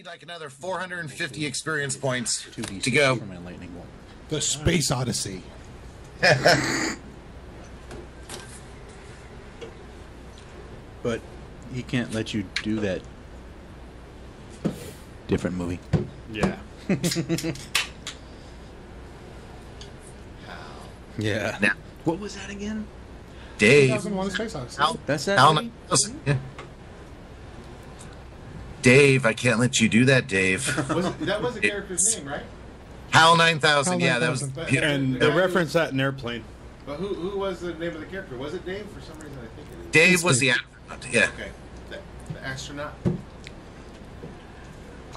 need like another 450 experience points Two D to go. for my lightning bolt. The Space Odyssey. But he can't let you do that. Different movie. Yeah. Yeah. Now, What was that again? Dave. 2001: Space Odyssey. Al- That's that Al- movie? Mm-hmm. yeah. Dave, I can't let you do that, Dave. Was that was the character's name, right? HAL 9000. HAL Yeah, that was. 9000. yeah. And they reference that in Airplane. But who who was the name of the character? Was it Dave? For some reason, I think it is. Dave was the astronaut. Yeah. Okay, the, the astronaut.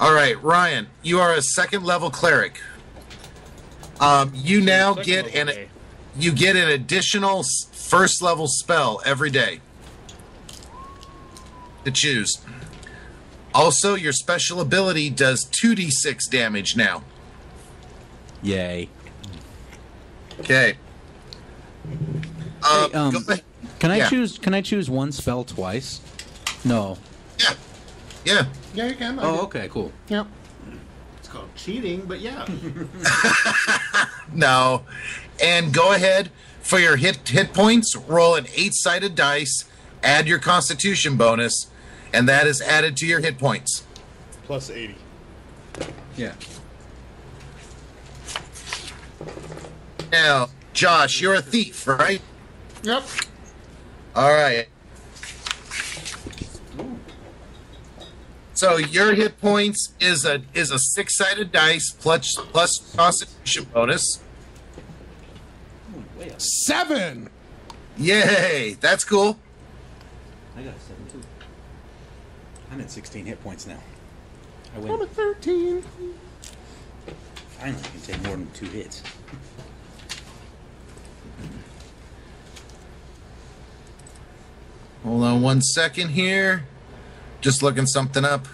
All right, Ryan, you are a second level cleric. Um, you now get an okay. you get an additional first level spell every day to choose. Also, your special ability does 2d6 damage now. Yay. Okay. Uh, Hey, um. Can I Yeah. choose? Can I choose one spell twice? No. Yeah. Yeah. Yeah, you can. I Oh, do. okay, cool. Yep. It's called cheating, but yeah. No. And go ahead for your hit hit points. Roll an eight sided dice. Add your Constitution bonus, and that is added to your hit points. Plus 80. Yeah. Now, Josh, you're a thief, right? Yep. All right. So your hit points is a is a six sided dice plus plus Constitution bonus. Seven. Yay! That's cool. I got a seven too. I'm at 16 hit points now. I I'm win. at 13. Finally, I can take more than two hits. Hold on one second here. Just looking something up.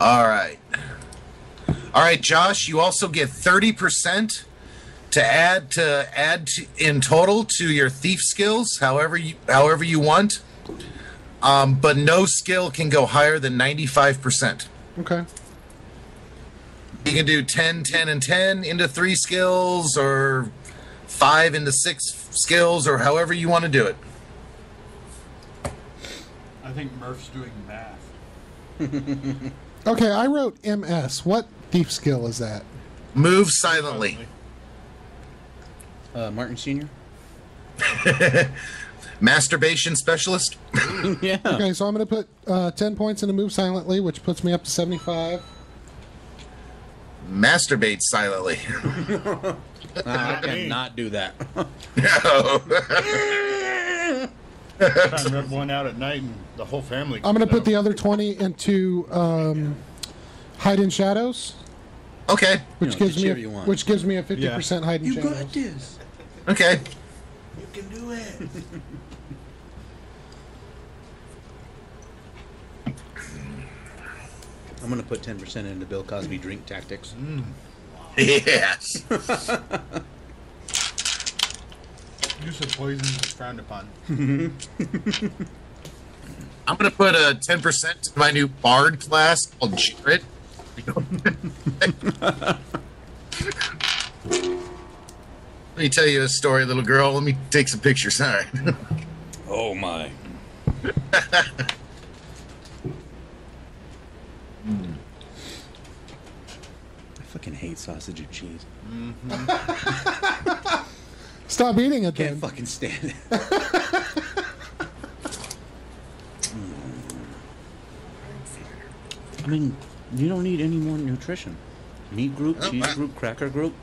All right. All right, Josh, you also get 30% to add to add to, in total to your thief skills, however you however you want. Um, but no skill can go higher than 95%. Okay. You can do 10, 10, and 10 into three skills, or five into six skills, or however you want to do it. I think Murph's doing math. Okay, I wrote MS. What thief skill is that? Move silently. Uh, Martin Senior. Masturbation specialist. yeah. Okay, so I'm going to put uh, 10 points into move silently, which puts me up to 75. Masturbate silently. I cannot do that. no. Trying to rip one out at night and the whole family. I'm going to put the other 20 into um, hide in shadows, okay. which know, gives me cheer you a, want. which gives me a 50% hide in shadows. You got this. Okay. You can do it. I'm gonna put 10% into Bill Cosby drink tactics. Mm. Yes. Use of poison is frowned upon. I'm gonna put a 10% to my new bard class called Jared. Let me tell you a story, little girl. Let me take some pictures. All right. Oh my. I fucking hate sausage and cheese. Mm-hmm. Stop eating it Can't then. fucking stand it. I mean, you don't need any more nutrition. Meat group, cheese group, cracker group.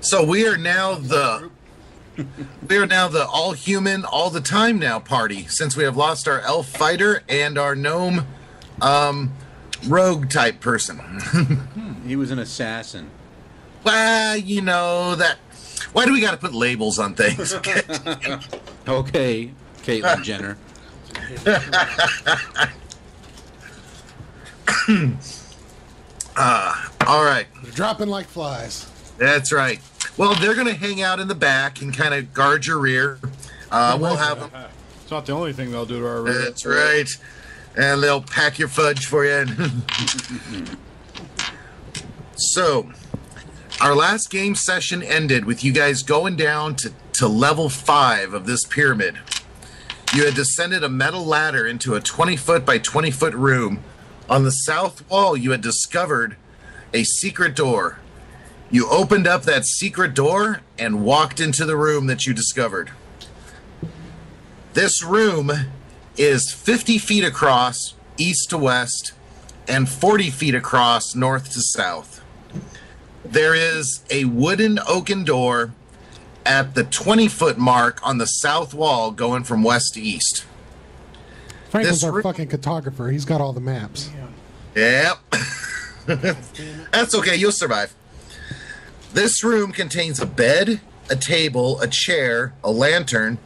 So we are now the we are now the all human all the time now party since we have lost our elf fighter and our gnome um rogue type person. He was an assassin. well, you know that why do we got to put labels on things? Okay. Okay, Caitlyn Jenner. All right. They're dropping like flies. That's right. Well, they're going to hang out in the back and kind of guard your rear. Uh, we'll have them. It's not the only thing they'll do to our rear. That's right. And they'll pack your fudge for you. so, our last game session ended with you guys going down to, to level five of this pyramid. You had descended a metal ladder into a 20 foot by 20 foot room. On the south wall, you had discovered a secret door. You opened up that secret door and walked into the room that you discovered. This room is 50 feet across, east to west, and 40 feet across, north to south. There is a wooden oaken door at the 20 foot mark on the south wall going from west to east. Franklin's our fucking cartographer. He's got all the maps. Yep. That's okay, you'll survive. This room contains a bed, a table, a chair, a lantern,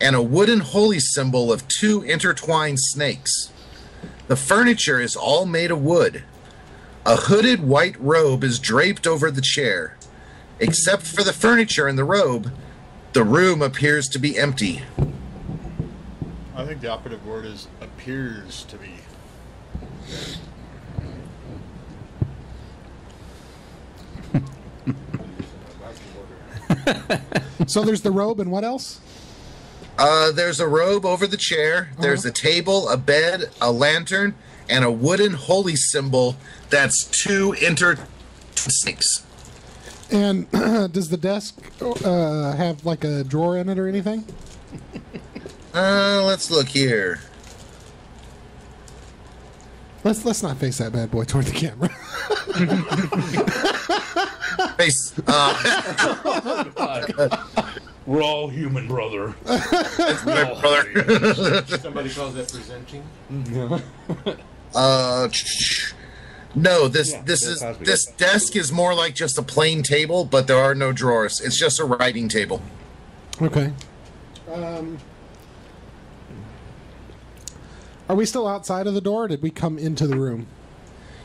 and a wooden holy symbol of two intertwined snakes. The furniture is all made of wood. A hooded white robe is draped over the chair. Except for the furniture and the robe, the room appears to be empty. I think the operative word is appears to be. So there's the robe and what else? Uh, there's a robe over the chair. There's a table, a bed, a lantern, and a wooden holy symbol that's two inter snakes. And does the desk uh, have like a drawer in it or anything? Uh, let's look here. Let's let's not face that bad boy toward the camera. Face. Uh, We're all human, brother. my brother. Somebody calls that presenting. uh, no, this Yeah, this is Cosby. this desk is more like just a plain table, but there are no drawers. It's just a writing table. okay. Um, are we still outside of the door? Or did we come into the room?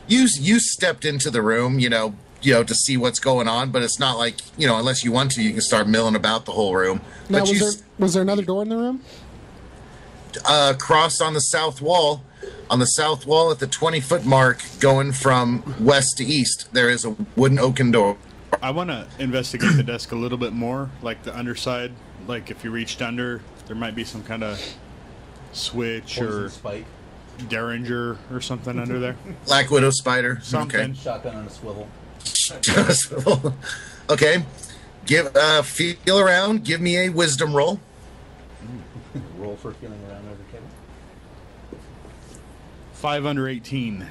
You you stepped into the room, you know, you know, to see what's going on, but it's not like you know, unless you want to, you can start milling about the whole room. Now, but was you there was there another door in the room? uh, crossed on the south wall. On the south wall at the 20 foot mark, going from west to east, there is a wooden oaken door. I want to investigate the desk a little bit more, like the underside. Like if you reached under, there might be some kind of switch Poison or spike, derringer or something under there. Black Widow spider. Something. shotgun on a swivel. Okay. okay. Give uh, feel around. Give me a wisdom roll. Roll for feeling around over Kevin. Five under eighteen.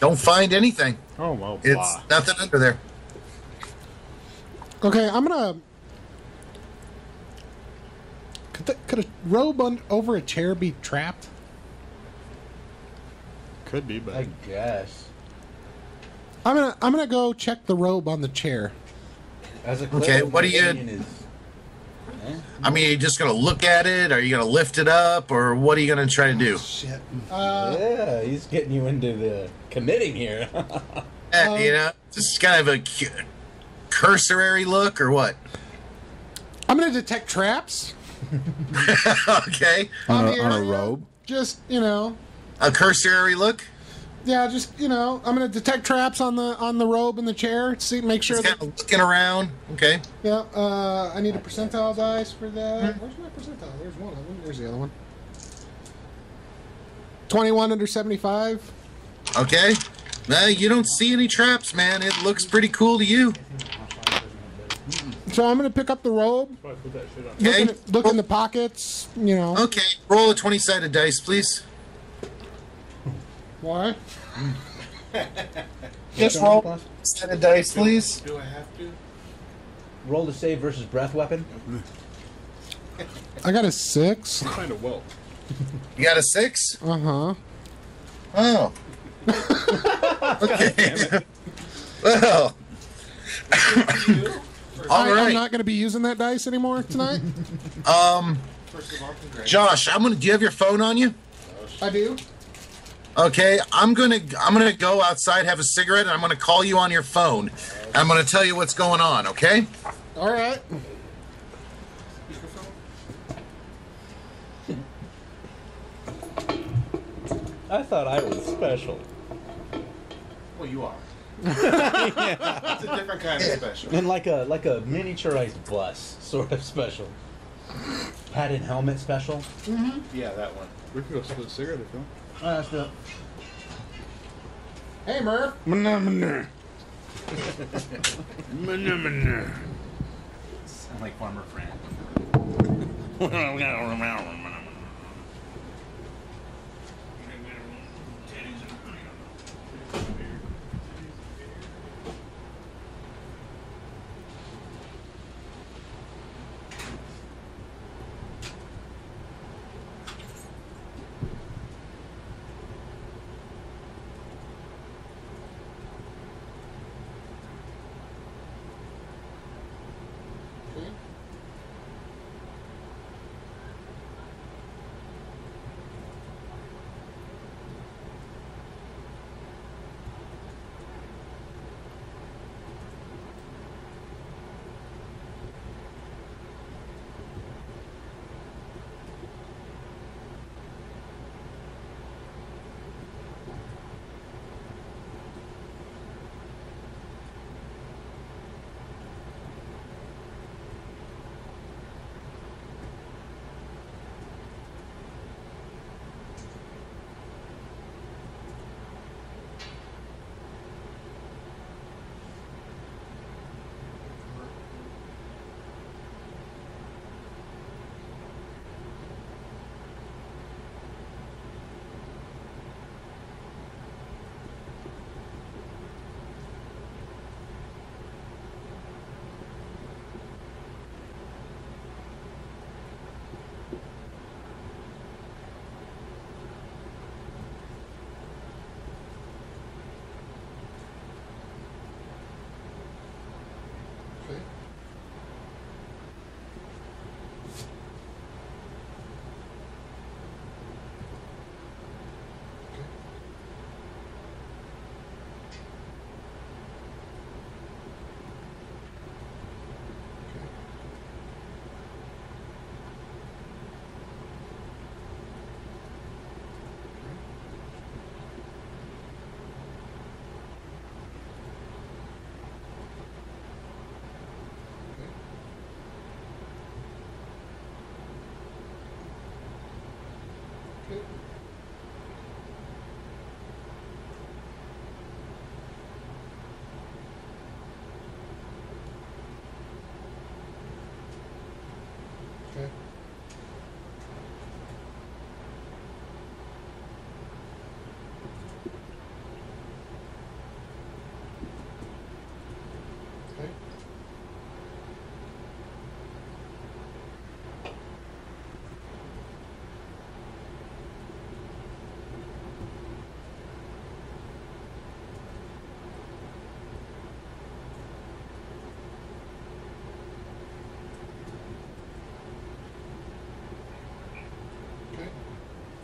Don't find anything. Oh well. It's nothing under there. Okay, I'm gonna. Could, the, could a robe un, over a chair be trapped? Could be, but I guess. I'm gonna I'm gonna go check the robe on the chair. As a Okay, what my do you- opinion Is? I mean, are you just gonna look at it? Are you gonna lift it up, or what are you gonna try to do? Shit. Uh, yeah, he's getting you into the committing here. Eh, you know, just kind of a cu- cursory look, or what? I'm gonna detect traps okay, on, On a, on a robe? Just you know, a cursory look. Yeah, just you know, I'm gonna detect traps on the on the robe and the chair. See, make sure Just that kind of looking around. Okay. yeah. Uh, I need a percentile dice for that. Where's my percentile? There's one of them. There's the other one. Twenty-one under seventy-five. Okay. No, you don't see any traps, man. It looks pretty cool to you. So I'm gonna pick up the robe. Look, Okay. in, look in the pockets. You know Okay. Roll a twenty-sided dice, please. Why? Just roll sided dice, please. Do I have to? Roll to save versus breath weapon. I got a six. kind of well. You got a six. Uh huh. Oh. okay. well. All I, I'm not gonna be using that dice anymore tonight. First of. Josh. I'm gonna. Do you have your phone on you? I do. Okay, I'm gonna I'm gonna go outside, have a cigarette, and I'm gonna call you on your phone. I'm gonna tell you what's going on. Okay? All right. I thought I was special. Well, you are. It's a different kind of special. And like a like a miniaturized bus, sort of special. Padded helmet special. Yeah, that one. We could go split a cigarette if you want. Oh, that's the Hey, Murph. sound like Farmer Fran.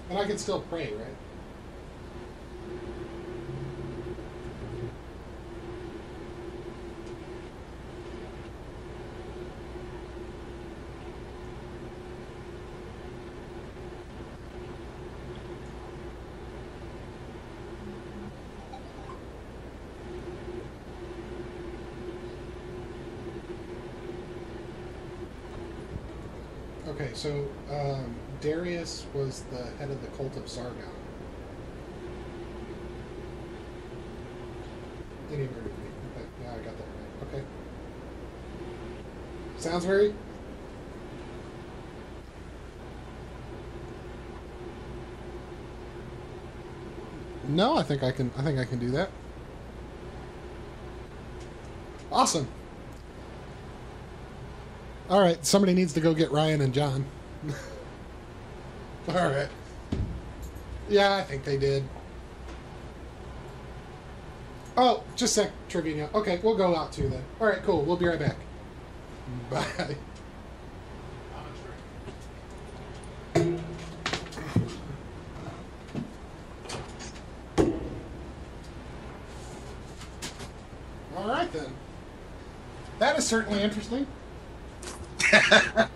And I can still pray, right? Okay, so um, Darius was the head of the cult of Zargon. Then he murdered me. Okay, yeah, I got that right. Okay. Sounds very. No, I think I can. I think I can do that. Awesome. All right, somebody needs to go get Ryan and John. All right. Yeah, I think they did. Oh, just a sec, Trevino. Okay, we'll go out too then. All right, cool. We'll be right back. Mm. Bye. All right then. That is certainly interesting.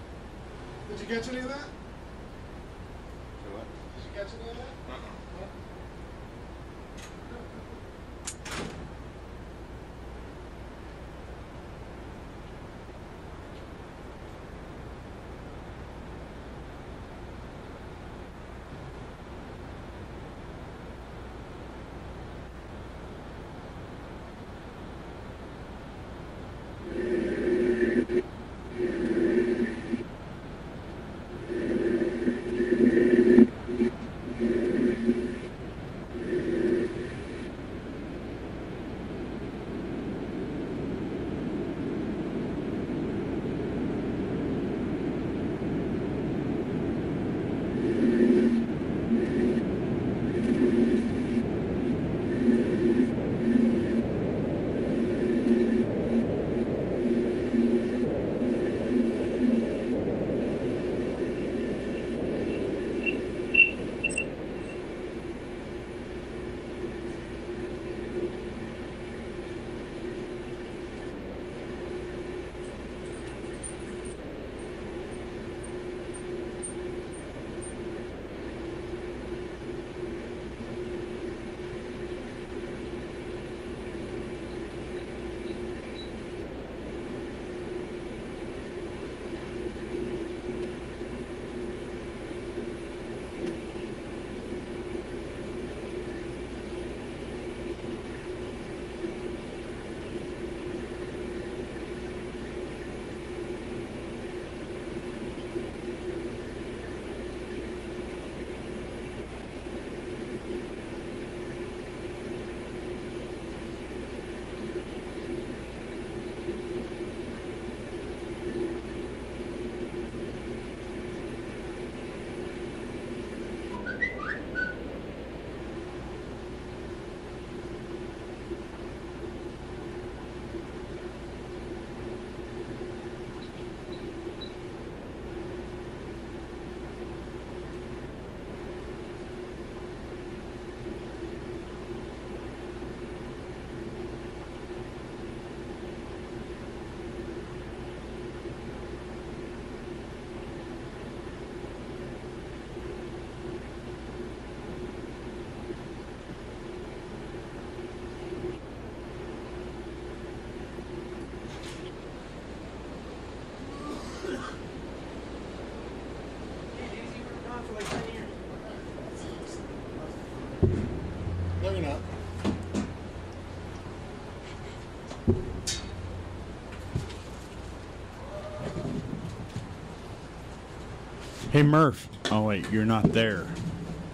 Hey Murph. Oh wait, you're not there.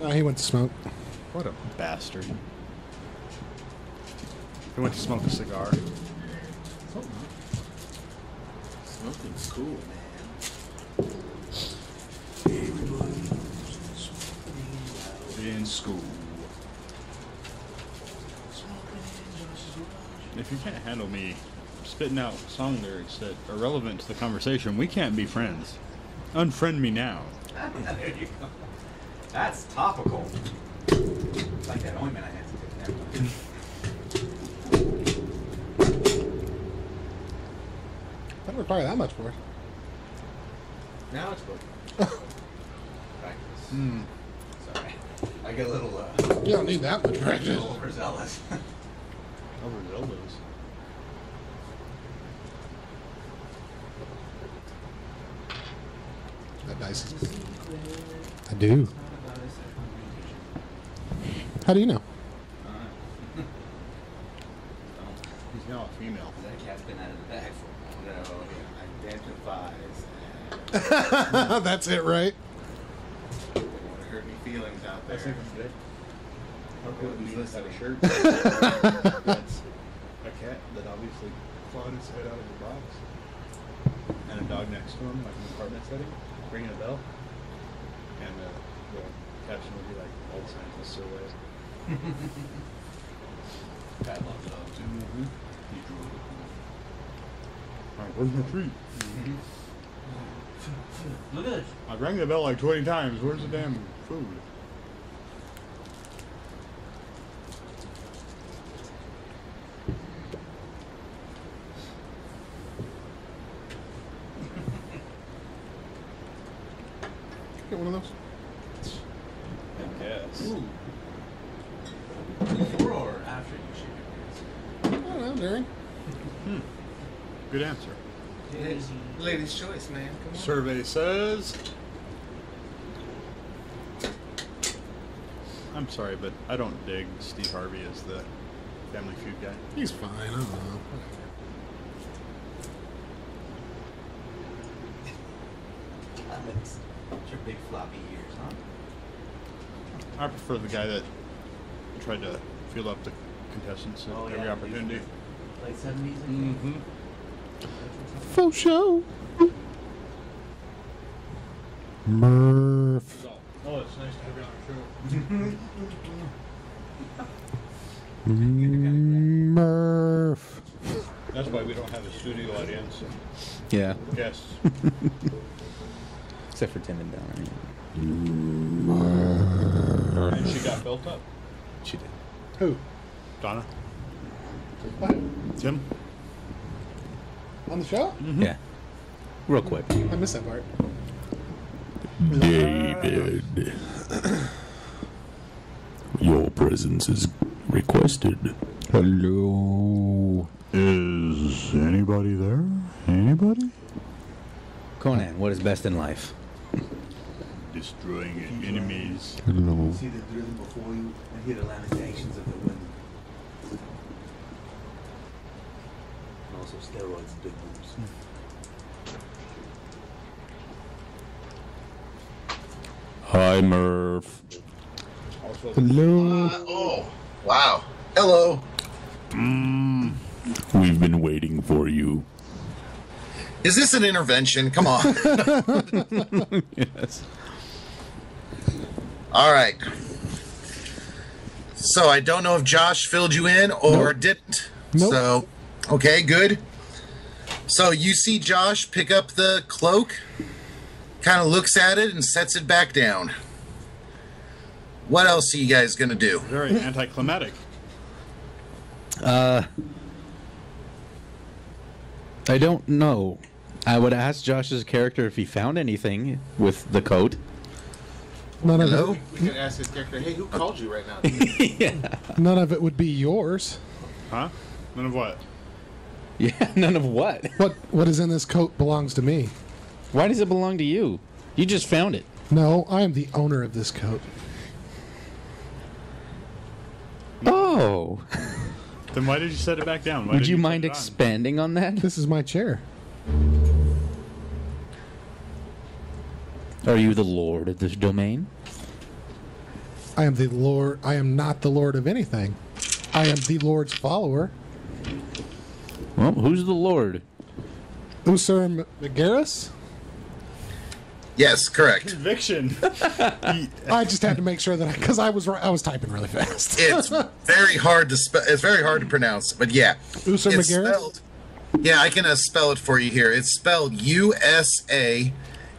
No, he went to smoke. What a bastard. He went to smoke a cigar. Smoking's cool, man. In school. If you can't handle me spitting out song lyrics that are relevant to the conversation, we can't be friends. Unfriend me now. There you go. That's topical. It's like that ointment I had to get. Don't require that much for it. Now it's working. Practice. Hmm. Sorry. I get a little, uh, You don't need that much a practice. little overzealous. Over his elbows. That dice is. I do. How do you know? He's now a female. That cat's been out of the bag for a while. identifies That's it, right? don't want to hurt any feelings out there. How cool would this have a shirt. That's a cat that obviously clawed his head out of the box. And a dog next to him, like an apartment setting, ringing a bell. And uh, the caption would be like, all scientists are away. Cat loves dogs too. He drew it. Alright, where's my treat? Look at this. I rang the bell like 20 times. Where's the damn food? Get one of those. Yes. Ooh. Before or after you shave your I don't know, during. Good answer. beard? Ladies' choice, man. Come on. Survey says. I'm sorry, but I don't dig Steve Harvey as the Family Feud guy. He's fine. I don't know. It's your big floppy ears, huh? I prefer the guy that tried to feel up the contestants at Oh, every yeah, opportunity. Late seventies. Mm-hmm. Faux show. Murph. Oh, it's nice to have you on the show. Murph. That's why we don't have a studio audience. Yeah, Guests. except for Tim and Donna. and she got built up. She did. Who? Donna. What? Tim. On the show? Mm-hmm. Yeah, real quick. I missed that part. David. Your presence is requested. Hello, Is anybody there? Anybody? Conan. What is best in life? Destroying enemies. Hello. See the drizzle before you and hear the lamentations of the wind. And also steroids and big boobs. Hi, Murph. Also, Hello. Uh, oh, wow. Hello. Mm. We've been waiting for you. Is this an intervention? Come on. Yes. All right. So I don't know if Josh filled you in or didn't. Nope. So, okay, good. So you see Josh pick up the cloak, kind of looks at it and sets it back down. What else are you guys gonna do? very anticlimactic. Uh, I don't know. I would ask Josh's character if he found anything with the coat. None of Hello? it. We can ask his character, hey, who called you right now? None of it would be yours. Huh? None of what? Yeah, none of what? What What is in this coat belongs to me. Why does it belong to you? You just found it. No, I am the owner of this coat. Oh, Then why did you set it back down? Why would didn't you put mind it on? expanding on that? This is my chair. Are you the lord of this domain? I am the lord. I am not the lord of anything. I am the lord's follower. Well, who's the lord? Usur M- Magaris? Yes, correct. Conviction. I just had to make sure that because I, was I was typing really fast. It's very hard to spell. It's very hard to pronounce, but yeah, Usur it's Magaris? spelled. Yeah, I can uh, spell it for you here. It's spelled U S A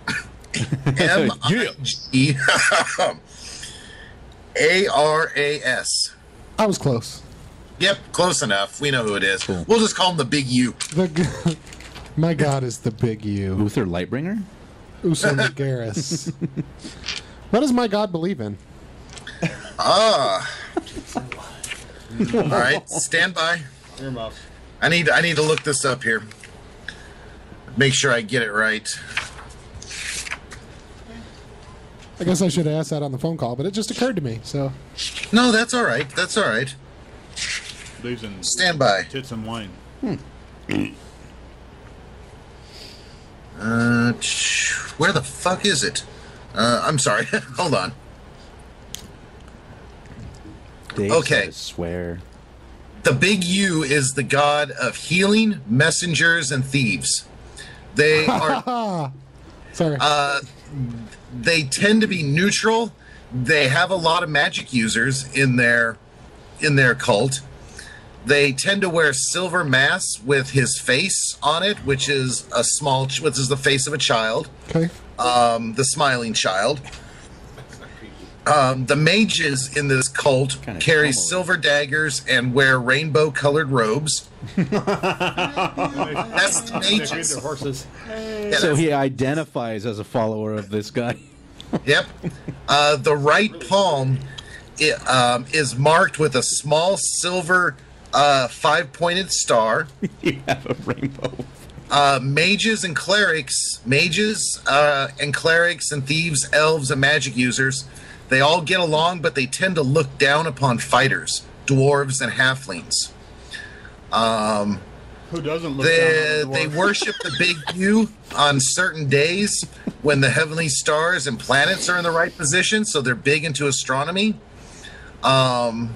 M I G A R A S. I was close. Yep, close enough. We know who it is. We'll just call him the Big U. The my god is the big U. Uther Lightbringer? Usamigaras. what does my god believe in? Ah. All right, stand by. Earmuffs. I need I need to look this up here. Make sure I get it right. I guess I should have asked that on the phone call, but it just occurred to me. So No, that's all right. That's all right. Lives in Stand by. tits and wine. Hmm. Uh, ch- where the fuck is it? Uh, I'm sorry. Hold on. Dave Okay. swear. The Big U is the god of healing, messengers, and thieves. They are sorry. Uh, they tend to be neutral. They have a lot of magic users in their in their cult. They tend to wear silver masks with his face on it, which is a small, ch- which is the face of a child, okay. um, the smiling child. Um, the mages in this cult Kinda carry cowboy. silver daggers and wear rainbow-colored robes. That's the mages. their horses. Yeah, So that's- he identifies as a follower of this guy. Yep. Uh, the right palm i um, is marked with a small silver uh, five pointed star. you have a rainbow. Uh, mages and clerics, mages uh, and clerics and thieves, elves and magic users, they all get along, but they tend to look down upon fighters, dwarves and halflings. Um, Who doesn't look they, down on the they worship the big U on certain days when the heavenly stars and planets are in the right position, so they're big into astronomy. Um,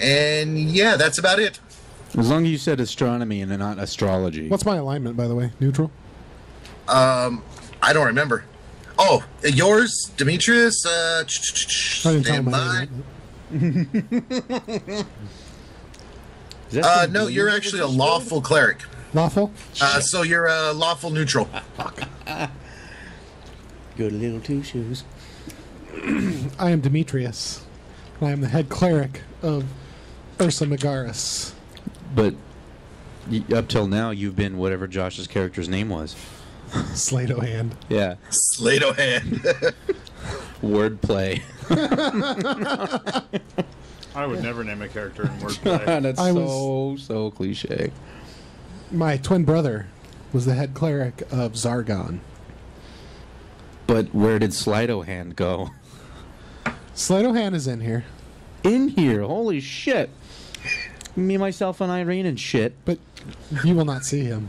and yeah, that's about it. As long as you said astronomy and not astrology. What's my alignment, by the way? Neutral. Um, I don't remember. Oh, yours, Demetrius. Uh, I didn't tell stand by. my Uh, no, you're actually a lawful cleric. lawful. Uh, so you're a lawful neutral. Good little two shoes. I am Demetrius. and I am the head cleric of Ursa Megaris. But y- up till now, you've been whatever Josh's character's name was. Slato hand. Yeah. Slato hand. Wordplay. I would never name a character in wordplay. That's I so so cliche. My twin brother was the head cleric of Zargon. But where did Slido Hand go? Slato hand is in here, In here, holy shit! Me, myself, and Irene and shit. but you will not see him.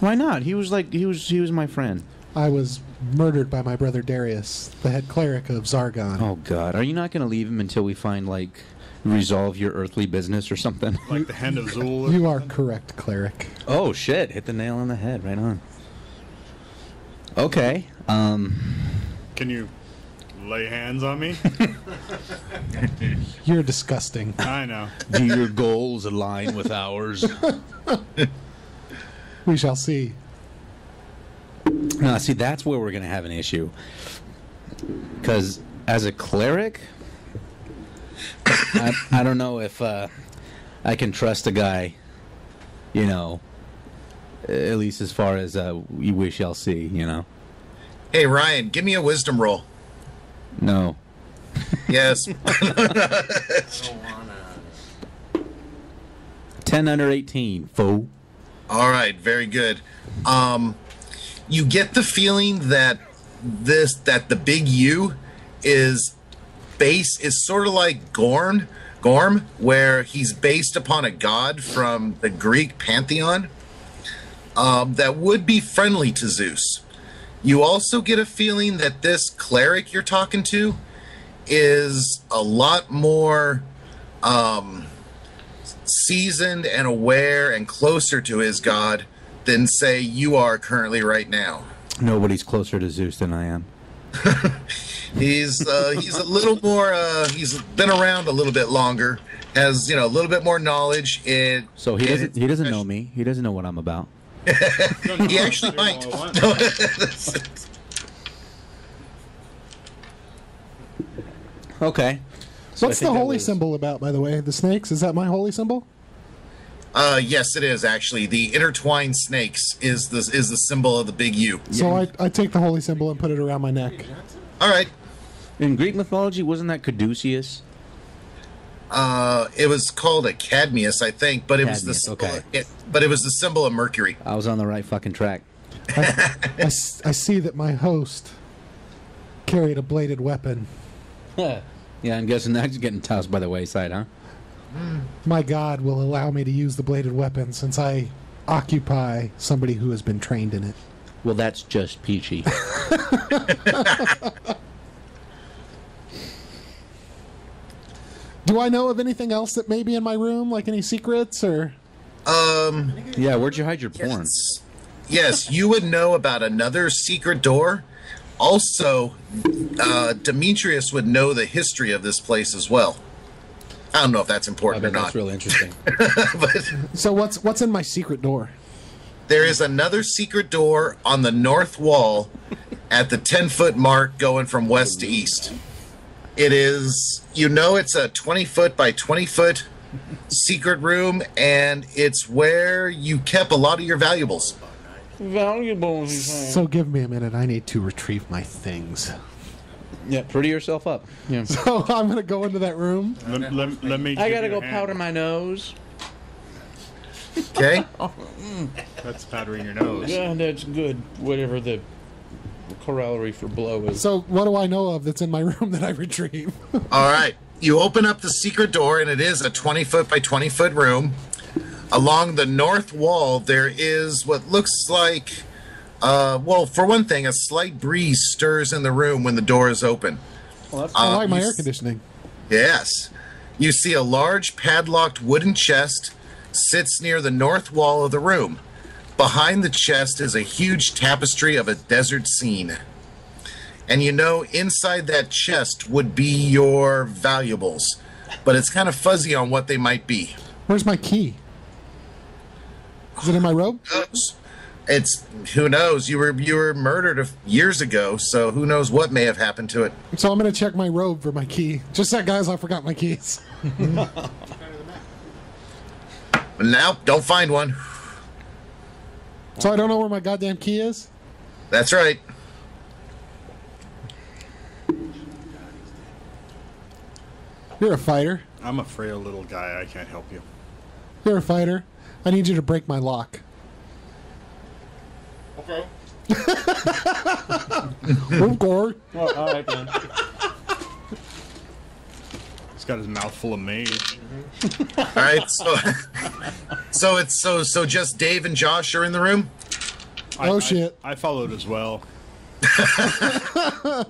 Why not? He was like he was he was my friend. I was murdered by my brother Darius, the head cleric of Zargon. Oh God, are you not going to leave him until we find like resolve your earthly business or something? like the hand of Zool. You are correct, cleric. Oh shit! Hit the nail on the head. Right on. Okay. Um. Can you lay hands on me? You're disgusting. I know. Do your goals align with ours? We shall see. No, see, that's where we're gonna have an issue. Because as a cleric, I, I don't know if uh, I can trust a guy. You know, at least as far as uh, we we shall see. You know, hey Ryan, give me a wisdom roll. No. Yes. Ten under eighteen, fool. All right, very good. Um, you get the feeling that this that the big U is base is sort of like Gorm, Gorm, where he's based upon a god from the Greek pantheon um, that would be friendly to Zeus. You also get a feeling that this cleric you're talking to is a lot more um, seasoned and aware and closer to his god than say you are currently right now. Nobody's closer to Zeus than I am. He's uh, he's a little more uh, he's been around a little bit longer, has you know a little bit more knowledge. It So he doesn't. He doesn't know me. He doesn't know what I'm about. He actually might. Okay. So What's the holy symbol about, by the way? The snakes? Is that my holy symbol? Uh, yes, it is actually the intertwined snakes is the is the symbol of the big U. So I, I take the holy symbol and put it around my neck. All right. In Greek mythology, wasn't that Caduceus? Uh, it was called a cadmius, I think, but it was the symbol, okay. it, but it was the symbol of Mercury. I was on the right fucking track. I see that my host carried a bladed weapon. yeah, I'm guessing that's getting tossed by the wayside, huh? My god will allow me to use the bladed weapon since I occupy somebody who has been trained in it. Well, that's just peachy. Do I know of anything else that may be in my room, like any secrets or? Um, yeah, where'd you hide your porn? yes, yes, you would know about another secret door. Also, uh, Demetrius would know the history of this place as well. I don't know if that's important or not, that's really interesting. but So what's what's in my secret door? there is another secret door on the north wall at the 10 foot mark going from west to east. It is, you know, it's a 20 foot by 20 foot secret room, and it's where you kept a lot of your valuables. Valuable. So give me a minute. I need to retrieve my things. Yeah, pretty yourself up. Yeah. So I'm gonna go into that room. Let, let, let me. I gotta go powder my nose. Okay. That's powdering your nose. Yeah, that's good. Whatever the corollary for blow is. So what do I know of that's in my room that I retrieve? All right. You open up the secret door, and it is a 20 foot by 20 foot room. Along the north wall, there is what looks like, uh, well, for one thing, a slight breeze stirs in the room when the door is open. Well, that's, I Uh, like my air conditioning. Yes. You see a large padlocked wooden chest sits near the north wall of the room. Behind the chest is a huge tapestry of a desert scene. And you know inside that chest would be your valuables, but it's kind of fuzzy on what they might be. Where's my key? Is it in my robe? It's who knows. You were you were murdered years ago, so who knows what may have happened to it. So I'm gonna check my robe for my key. Just that, guys. I forgot my keys. Now, don't find one. So I don't know where my goddamn key is. That's right. You're a fighter. I'm a frail little guy. I can't help you. You're a fighter. I need you to break my lock. Okay. Of course. all right then. He's got his mouth full of mage. All right, so so it's so so just Dave and Josh are in the room. I, Oh, I- shit. I followed as well.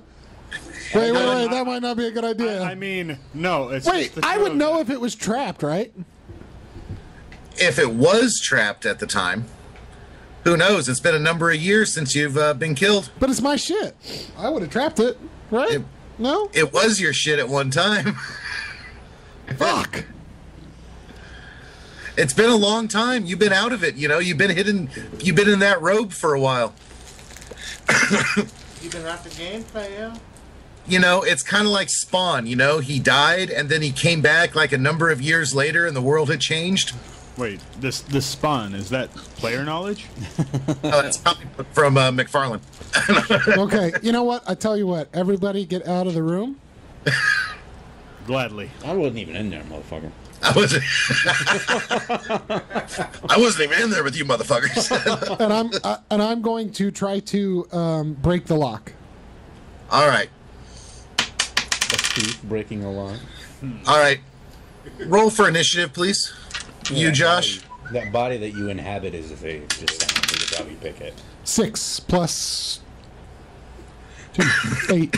Wait, wait, wait. That might not be a good idea. I mean, no. It's Wait, just I would know if it was trapped, right? If it was trapped at the time, who knows? It's been a number of years since you've uh, been killed. But it's my shit. I would have trapped it, right? It- no? It was your shit at one time. Fuck. It's been a long time. You've been out of it. You know, you've been hidden. You've been in that robe for a while. you've been out the game, player? You know, it's kind of like Spawn. You know, he died and then he came back like a number of years later, and the world had changed. Wait, this this spawn is that player knowledge? Oh, that's comic book from uh, McFarlane. Okay, you know what? I tell you what. Everybody get out of the room. Gladly. I wasn't even in there, motherfucker. I wasn't. I wasn't even in there with you, motherfuckers. And I'm uh, and I'm going to try to um, break the lock. all right, That's thief breaking a lock. all right. Roll for initiative, please. you, Josh. That body that you inhabit is a thief. Just saying. That's how you pick it. Six plus two, eight.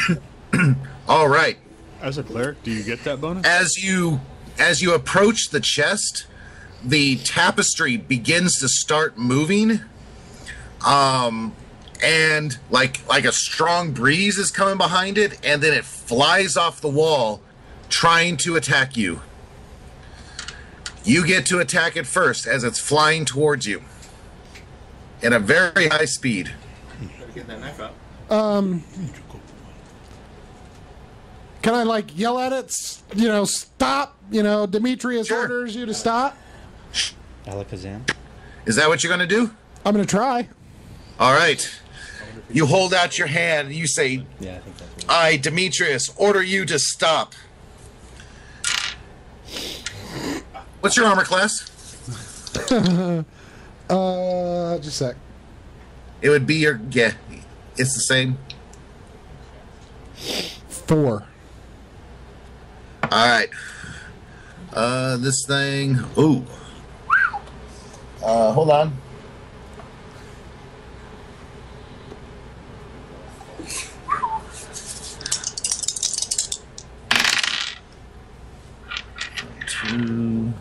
All right. As a cleric, do you get that bonus? As you as you approach the chest, the tapestry begins to start moving. Um and like like a strong breeze is coming behind it and then it flies off the wall trying to attack you. You get to attack it first as it's flying towards you. At a very high speed. Better get that knife out. Can I like yell at it? S- You know, stop. You know, Demetrius Sure. orders you to stop. Alakazam. Is that what you're going to do? I'm gonna try. All right. You hold out your hand and you say, Yeah, I think that's what I, Demetrius, order you to stop. What's your armor class? Uh, just a sec. It would be your yeah. It's the same. Four. All right. Uh, this thing. Ooh. Uh, hold on. Two.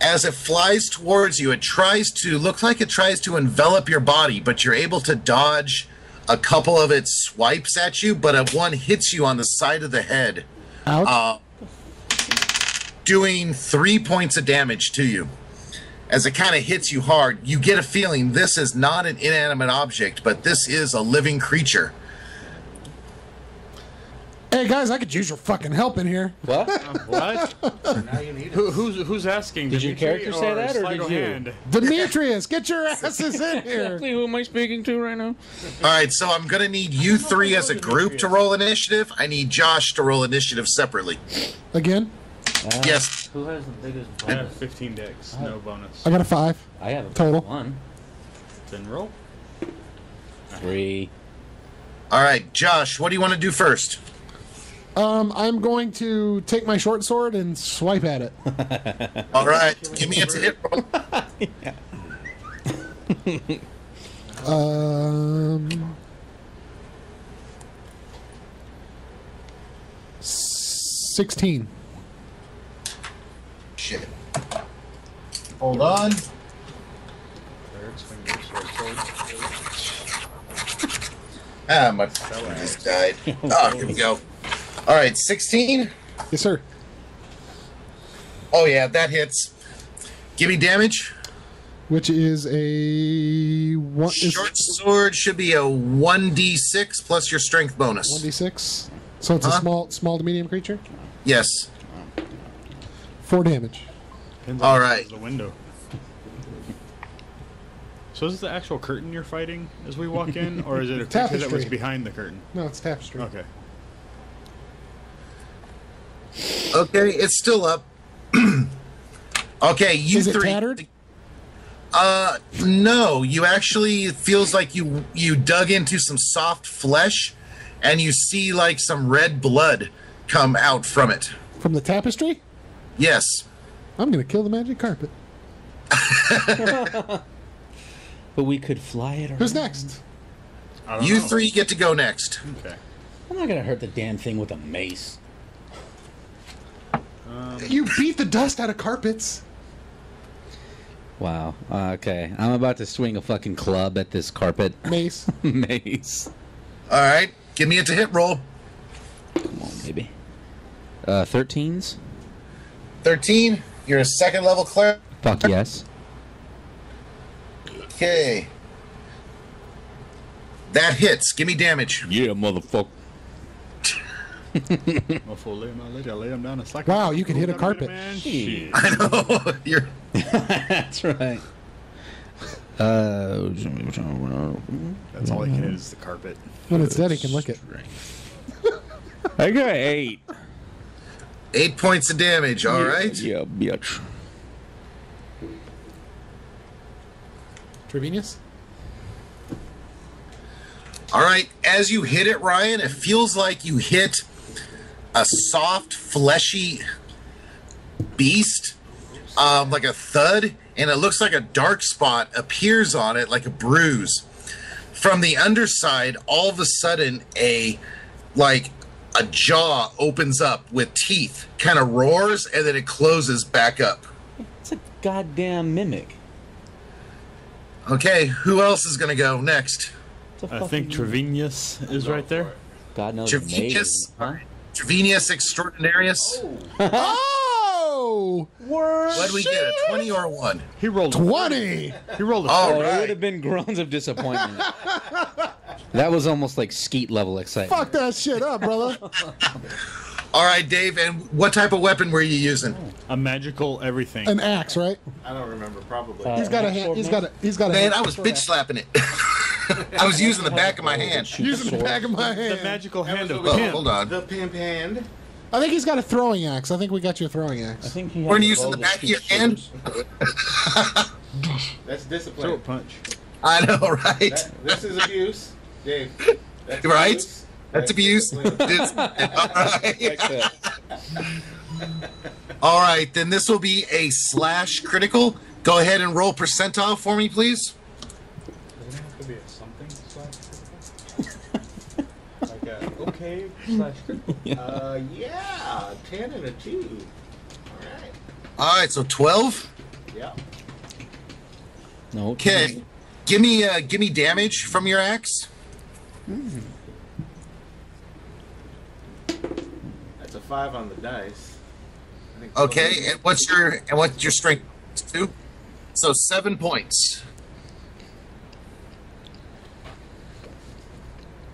As it flies towards you, it tries to look like it tries to envelop your body, but you're able to dodge a couple of its swipes at you, but a one hits you on the side of the head, Ouch. Uh, doing three points of damage to you. As it kind of hits you hard, you get a feeling this is not an inanimate object, but this is a living creature. Hey guys, I could use your fucking help in here. What? Uh, what? Now you need it. Who, who's who's asking? Did your character say that, or did you? Hand? Demetrius, get your asses in here. Exactly who am I speaking to right now? All right, so I'm gonna need you three as a group to roll initiative. I need Josh to roll initiative separately. Again, uh, Yes. Who has the biggest I have 15 dex, no bonus. I got a five. I have a Total. one, Then roll. three. All right, Josh, what do you want to do first? Um, I'm going to take my short sword and swipe at it. All right, give me a hit roll. Um, sixteen. Shit. Hold on. Third, swing your short sword. Ah, my phone just died. Oh, here we go. All right, 16. Yes, sir. Oh, yeah, that hits. Give me damage. Which is a one. Is Short sword should be a 1d6 plus your strength bonus. one d six. So it's a uh-huh. small, small to medium creature. Yes. Four damage. Depends All. The window. So is this the actual curtain you're fighting as we walk in, or is it a creature that was behind the curtain? No, it's tapestry. Okay. Okay, it's still up. okay, you Is it three. tattered? Uh, no. You actually it feels like you you dug into some soft flesh, and you see like some red blood come out from it. From the tapestry? Yes. I'm gonna kill the magic carpet. But we could fly it around. Who's next? You know. three get to go next. Okay. I'm not gonna hurt the damn thing with a mace. You beat the dust out of carpets. Wow. Uh, okay. I'm about to swing a fucking club at this carpet Mace. mace. All right, give me a to hit roll. Come on, baby. Uh, 13s? Thirteen. You're a second level cleric. Fuck yes. Okay. That hits. Give me damage. Yeah, motherfucker. Motherfucker, lay my lady, I lay him down. It's like Wow, you can hit a carpet. I know. You're. That's right. Uh, That's all I can hit is the carpet. When it's dead, he can lick it. I got eight. Eight points of damage. All right. Yeah, bitch. Trevenius? All right. As you hit it, Ryan, it feels like you hit a soft, fleshy beast, um, like a thud, and it looks like a dark spot appears on it, like a bruise. From the underside, all of a sudden, a like a jaw opens up with teeth, kind of roars, and then it closes back up. It's a goddamn mimic. Okay, who else is gonna go next? I think fucking- Trevinius is right there. God knows Trevinius, Huh? Extraordinarius. Oh! What did we get? A twenty or a one? He rolled. 20! He rolled a. All Oh, it would have been groans of disappointment. that was almost like skeet level excitement. Fuck that shit up, brother. All right, Dave. And what type of weapon were you using? a magical everything. An axe, right? I don't remember. Probably. Uh, He's got a hand. He's got a. He's got a. Man, hand- I was bitch slapping it. I was using the back of my hand. using the back of my hand. the magical hand of pimp. hold on. the pimp hand. I think he's got a throwing axe. I think we got you a throwing axe. I think he We're had using all the the back of your hand? shooters. That's Throat discipline. punch. I know, right? That, this is abuse, Dave. That's Right? abuse. That's abuse. discipline. This- All right. All right, then this will be a slash critical. Go ahead and roll percentile for me, please. Okay slash Uh, yeah, ten and a two. All right. All right, so twelve. Yeah. No. Okay, give me uh, give me damage from your axe. That's a five on the dice. Okay, and what's your and what's your strength? Two. So seven points.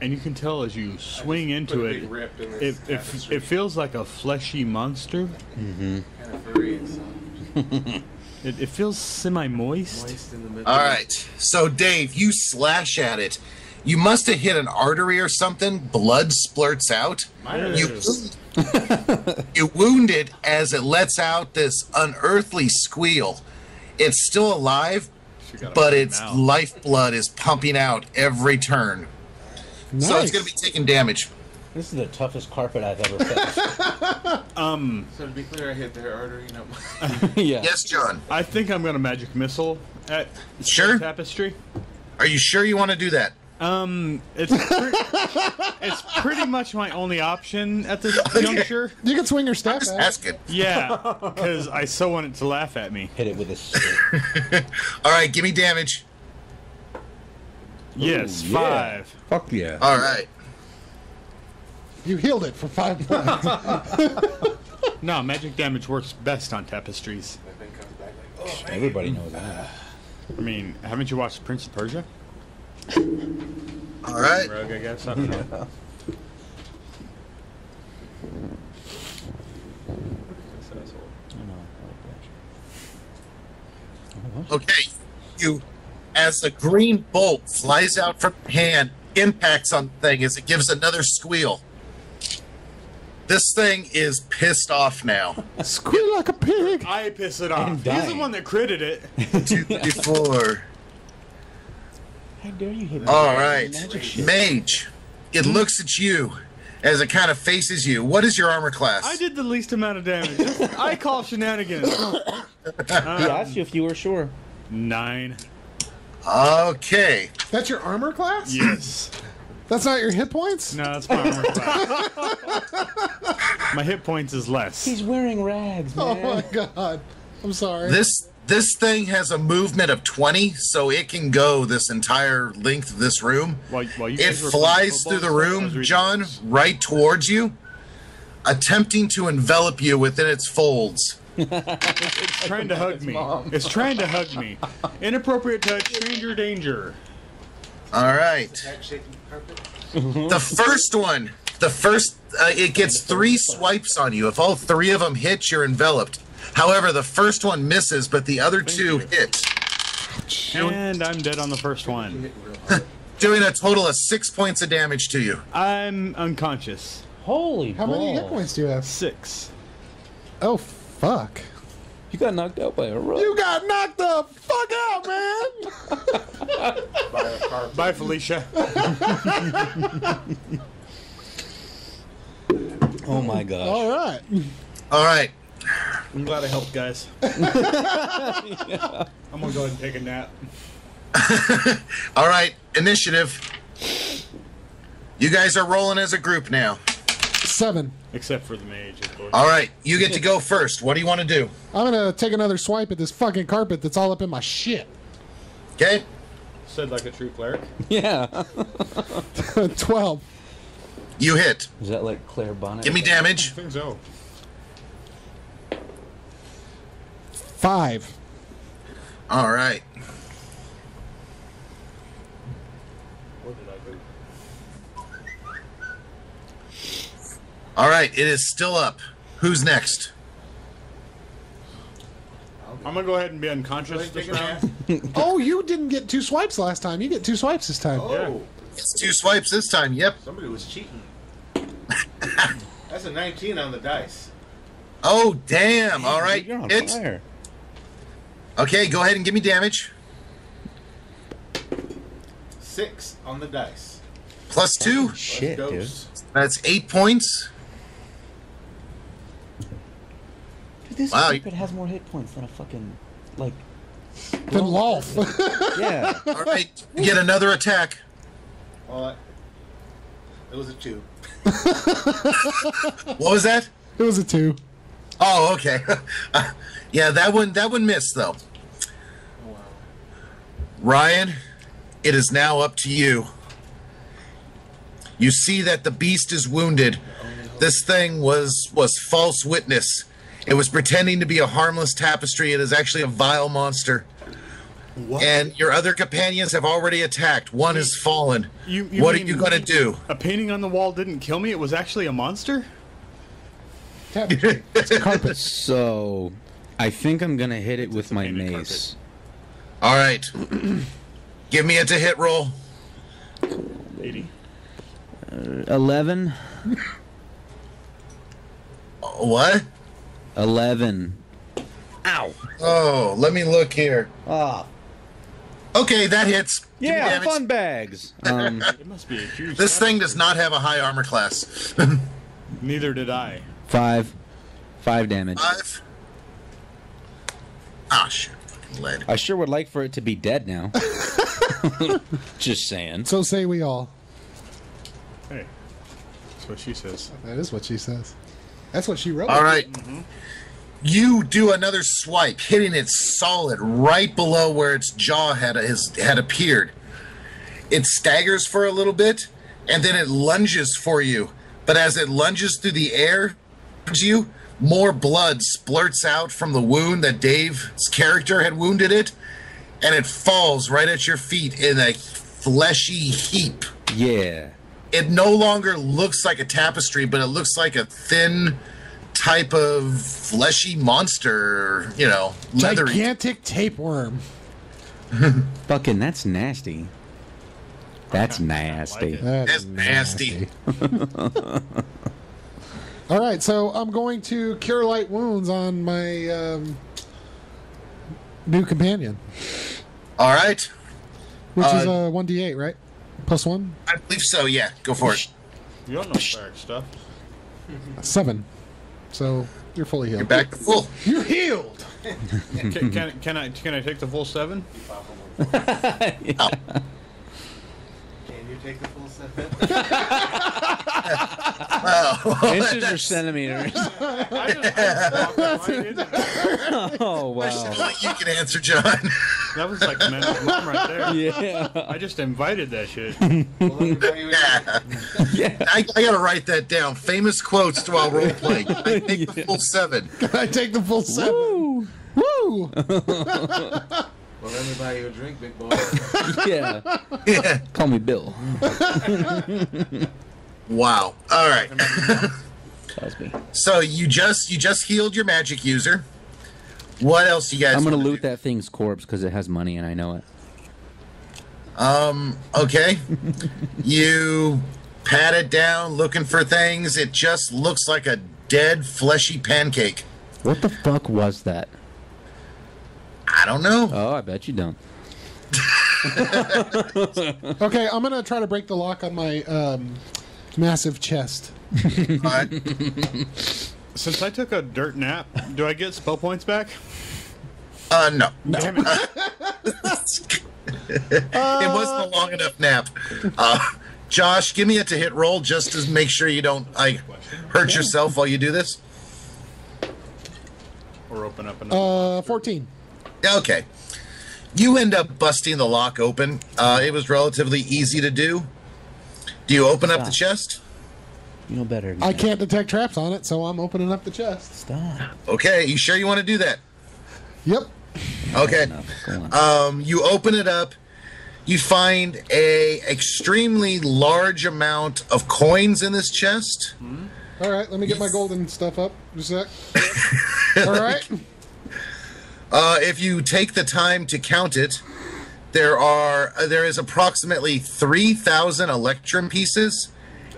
And you can tell as you swing into it, in it, it, it feels like a fleshy monster. Mm-hmm. kind of furry and stuff. It, it feels semi-moist. Moist in the middle. All right. So, Dave, you slash at it. You must have hit an artery or something. Blood splurts out. Mine You, is- you wound it as it lets out this unearthly squeal. It's still alive, She got a but its mouth. lifeblood is pumping out every turn. Nice. So it's going to be taking damage. This is the toughest carpet I've ever felt. Um, So to be clear, I hit their artery. No. yeah. Yes, John. I think I'm gonna magic missile at Sure. tapestry. Are you sure you want to do that? Um, it's pre- it's pretty much my only option at this juncture. You can swing your staff Just at it. asking. Yeah, because I so want it to laugh at me. Hit it with a stick. All right, give me damage. Yes, yeah. five. Fuck yeah. All right. You healed it for five points. No, magic damage works best on tapestries. That thing comes back like, oh, Everybody knows that. I mean, haven't you watched Prince of Persia? All right. Rogue, I guess. I don't know. Okay. You, as a green bolt flies out from your hand, impacts on the thing as it gives another squeal. This thing is pissed off now. Squeal like a pig. I piss it off. He's the one that critted it. Two, three, four. How dare you hit me? All. Magic shit. Mage, it looks at you as it kind of faces you. What is your armor class? I did the least amount of damage. I call shenanigans. He asked you if you were sure. Nine. Okay. That's your armor class? Yes. That's not your hit points? No, that's my armor class. my hit points is less. He's wearing rags, Oh my god. I'm sorry. This this thing has a movement of 20, so it can go this entire length of this room. While, while you It guys were playing flies through the and stuff, I was room, John, right towards you, attempting to envelop you within its folds. It's trying to hug me. It's trying to hug me. Inappropriate touch, stranger danger. All right. The first one, the first, uh, it gets three swipes on you. If all three of them hit, you're enveloped. However, the first one misses, but the other two hit, And I'm dead on the first one. doing a total of six points of damage to you. I'm unconscious. Holy How many hit points do you have? Six. Oh, fuck. You got knocked out by a rook. You got knocked the fuck out, man! By a carpet. Bye, Felicia. Oh my gosh. All right. All right. I'm glad I helped, guys. I'm gonna go ahead and take a nap. All right. Initiative. You guys are rolling as a group now. Seven. Except for the mage, of course. All right. You get to go first. What do you want to do? I'm gonna take another swipe at this fucking carpet that's all up in my shit. Okay. Said like a true cleric. Yeah. 12. You hit. Is that like Claire Bonnet? Give me damage. I think so. 5. All right. What did I do? All right. It is still up. Who's next? I'm gonna go ahead and be unconscious this round. Oh, you didn't get two swipes last time. You get two swipes this time. Oh, It's two swipes this time. Yep. somebody was cheating. That's a 19 on the dice. Oh, damn. All right. You're on Hit. fire. Okay. Go ahead and give me damage. Six on the dice. Plus two. Shit, dude. Dose. That's eight points. Dude, this Wow. carpet has more hit points than a fucking like. Then Lolf. Yeah. All right. Get another attack. Well, I- it was a two. What was that? it was a 2. Oh, okay. Uh, yeah, that one that one missed though. Oh, wow. Ryan, it is now up to you. You see that the beast is wounded. This thing was was false witness. It was pretending to be a harmless tapestry. It is actually a vile monster. What? and your other companions have already attacked. One has fallen. You- you what are you gonna do? A painting on the wall didn't kill me. It was actually a monster. Tapestry. it's a carpet. So, I think I'm gonna hit it with my painted mace. All right, give me a to hit roll. Eighty. Eleven. What? Eleven. Ow. Oh, let me look here. Ah. Okay, that hits. Give me Yeah, damage. fun bags. Um, It must be a huge. This thing does not have a high armor class. Neither did I. five. Five damage. Five. Ah, shit. Fucking lead. I sure would like for it to be dead now. Just saying. So say we all. Hey, that's what she says. That is what she says. That's what she wrote. All right. Mm-hmm. You do another swipe, hitting it solid right below where its jaw had has, had appeared. It staggers for a little bit, and then it lunges for you. But as it lunges through the air towards you, more blood splurts out from the wound that Dave's character had wounded it, and it falls right at your feet in a fleshy heap Yeah. It no longer looks like a tapestry, but it looks like a thin type of fleshy monster, you know, leathery. Gigantic tapeworm. Fucking, that's nasty. That's nasty. it. That That's is nasty. All right, so I'm going to cure light wounds on my um, new companion, All right. which is Uh, a 1d8, right? Plus one, I believe so, yeah. Go for it. You don't know cleric stuff. seven. So you're fully healed. You're back to full. You're healed. Can, can, can I can I take the full seven? Can oh. you take the full set? Oh, Inches or centimeters? I just walked that. Oh, wow. You can answer, John. That was like men's mom right there. Yeah. I just invited that shit. Well, everybody was- yeah. I, I gotta write that down. Famous quotes while role playing. I take the full seven. I take the full seven. Woo. Woo! Well, everybody will drink, big boy. Yeah. Yeah. Call me Bill. Wow. All right. Cosby. So you just you just healed your magic user. What else you guys? I'm gonna wanna loot that thing's corpse because it has money and I know it. Um. Okay. you pat it down, looking for things. It just looks like a dead, fleshy pancake. What the fuck was that? I don't know. Oh, I bet you don't. Okay, I'm gonna try to break the lock on my um, massive chest. All right. Since I took a dirt nap, do I get spell points back? Uh, no. Damn it. it wasn't a long enough nap. Uh, Josh, give me a to hit roll just to make sure you don't like hurt yourself while you do this. Or open up another. Uh, 14. Okay. You end up busting the lock open. Uh, it was relatively easy to do. Do you open up the chest? You know better. than I that. can't detect traps on it, so I'm opening up the chest. Stop. Okay. You sure you want to do that? Yep. Okay. No, go on. Um, you open it up. You find a extremely large amount of coins in this chest. All right, let me get my golden stuff up. Just a sec. All right. Uh, if you take the time to count it, there are uh, there is approximately three thousand electrum pieces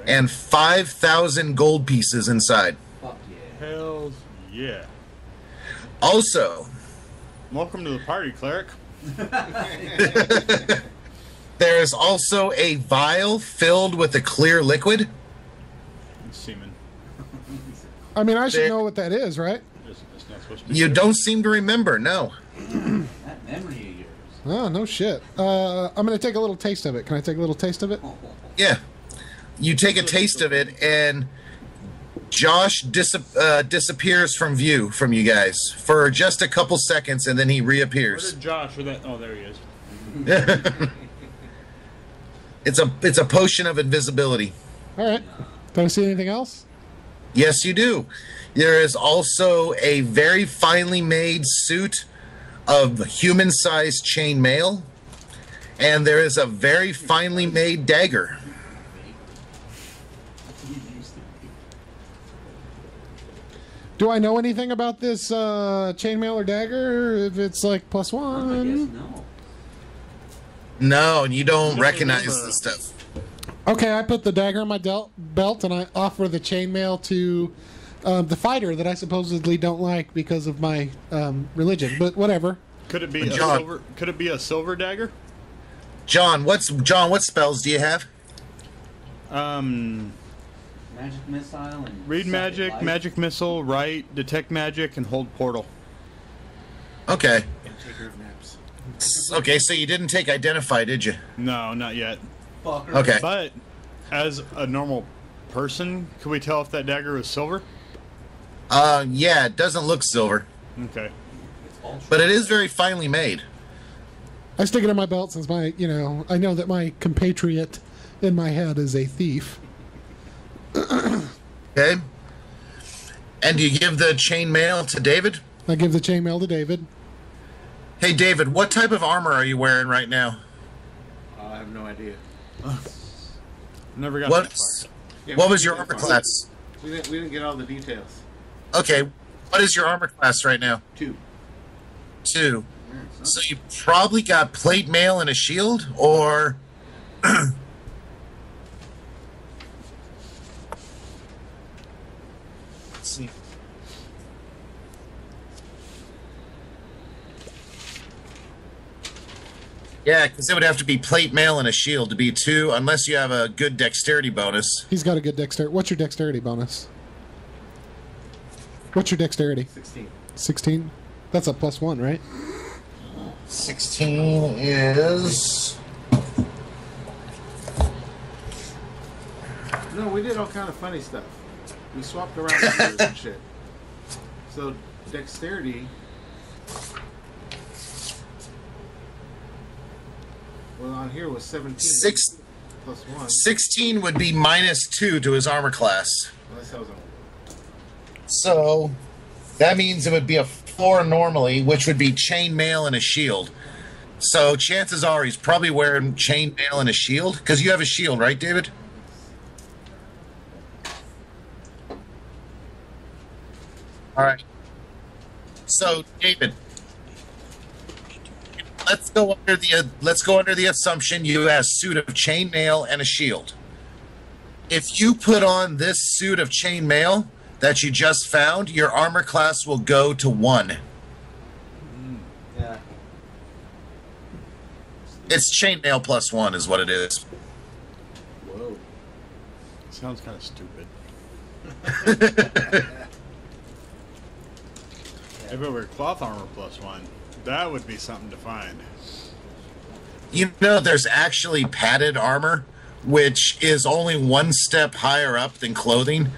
and five thousand gold pieces inside. Fuck yeah. Hells yeah. Also, Welcome to the party, cleric. there is also a vial filled with a clear liquid. Semen. I mean, I should There- know what that is, right? It's, it's not supposed to be You there. don't seem to remember. No. That memory of yours. Oh, no shit. Uh, I'm going to take a little taste of it. Can I take a little taste of it? Yeah. You take a taste of it, and Josh dis- uh, disappears from view from you guys for just a couple seconds, and then he Where reappears. did Josh? Where that? Oh, there he is. It's a it's a potion of invisibility. All right. Do I see anything else? Yes, you do. There is also a very finely made suit of human-sized chain mail, and there is a very finely made dagger. Do I know anything about this uh, chainmail or dagger? If it's like plus I one. no. No, and you don't don't recognize remember. the stuff. Okay, I put the dagger in my del- belt and I offer the chainmail to um, the fighter that I supposedly don't like because of my um, religion. But whatever. Could it be a John. silver? Could it be a silver dagger? John, what's John? What spells do you have? Um, Magic missile and read magic, Life. magic missile, right, detect magic, and hold portal. Okay, And taker of naps. S- okay. So you didn't take identify, did you? No, not yet. Fucker. Okay. But as a normal person, could we tell if that dagger was silver? Uh, yeah, it doesn't look silver, Okay. But it is very finely made. I stick it in my belt since my, you know, I know that my compatriot in my head is a thief. Okay. And do you give the chain mail to David? I give the chainmail to David. Hey, David, what type of armor are you wearing right now? I have no idea. Never got What? that far. Yeah, What was your armor class? We didn't, we didn't get all the details. Okay, what is your armor class right now? Two. Two. So you probably got plate mail and a shield, or Let's see. Yeah, because it would have to be plate mail and a shield to be two, unless you have a good dexterity bonus. He's got a good dexterity. What's your dexterity bonus? What's your dexterity? 16. 16? That's a plus one, right? 16 is. No, we did all kind of funny stuff. We swapped around numbers and shit. So dexterity. Well, on here was 17 Six, plus one. 16 would be minus two to his armor class. Unless that was a So that means it would be a four normally, which would be chainmail and a shield. So chances are he's probably wearing chainmail and a shield because you have a shield, right, David? All right. So David, let's go under the uh, let's go under the assumption you have a suit of chainmail and a shield. If you put on this suit of chain mail that you just found, your armor class will go to one. Mm, yeah. It's chainmail plus one, is what it is. whoa. Sounds kind of stupid. if it were cloth armor plus one, that would be something to find. You know, there's actually padded armor, which is only one step higher up than clothing,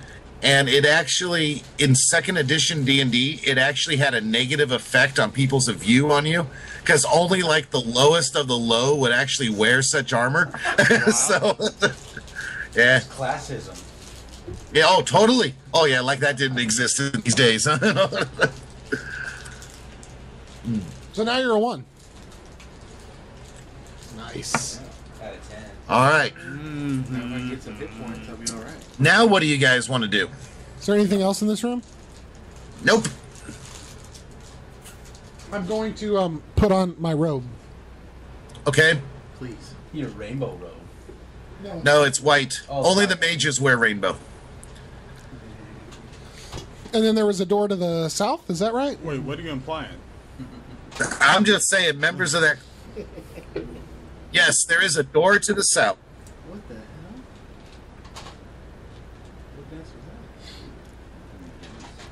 and it actually, in second edition D and D, it actually had a negative effect on people's view on you, because only like the lowest of the low would actually wear such armor. so, yeah, Classism. yeah, oh, totally. Oh, yeah, like that didn't exist in these days. So now you're a one. Nice. Out of ten. All right, Now if I get some hit points, I'll be alright. now what do you guys want to do? Is there anything else in this room? Nope. I'm going to um, put on my robe. Okay. Please. Your rainbow robe. No, it's white. Oh, Only sorry. the mages wear rainbow. And then there was a door to the south. Is that right? Wait, what are you implying? I'm just saying, members of that. Yes, there is a door to the south. What the hell? What dance was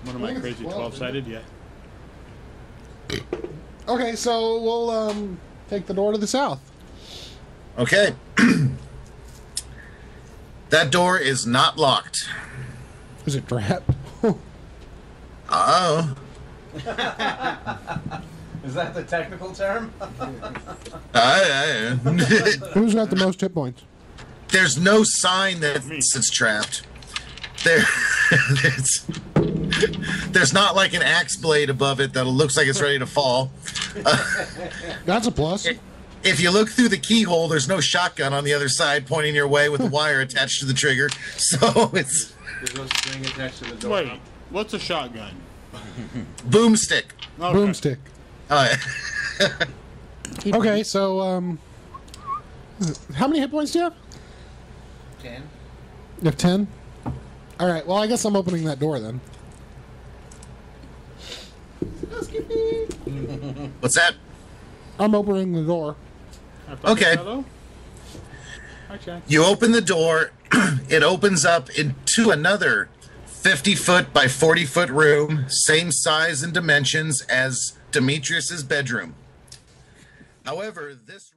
that? One of my crazy 12 sided, yeah. Okay, so we'll um, take the door to the south. Okay. that door is not locked. Is it trap? Oh. Is that the technical term? I- I- Who's got the most hit points? There's no sign that it's trapped. There, it's, there's not like an axe blade above it that looks like it's ready to fall. That's a plus. If you look through the keyhole, there's no shotgun on the other side pointing your way with a wire attached to the trigger. So it's There's no string attached to the door. Wait, what's a shotgun? boomstick. Okay. Boomstick. Uh, Okay, so um, how many hit points do you have? Ten. You have ten. All right. Well, I guess I'm opening that door then. what's that? I'm opening the door. Okay. Hello? You open the door, it opens up into another 50 foot by 40 foot room, same size and dimensions as Demetrius's bedroom. However, this